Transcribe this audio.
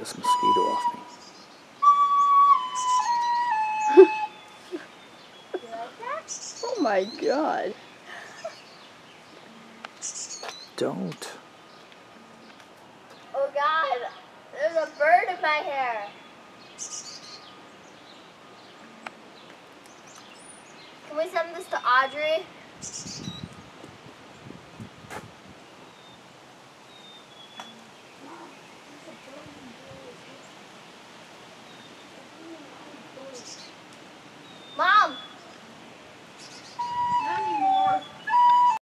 this mosquito off me. oh my god. Don't. Oh god, there's a bird in my hair. Can we send this to Audrey? Mom,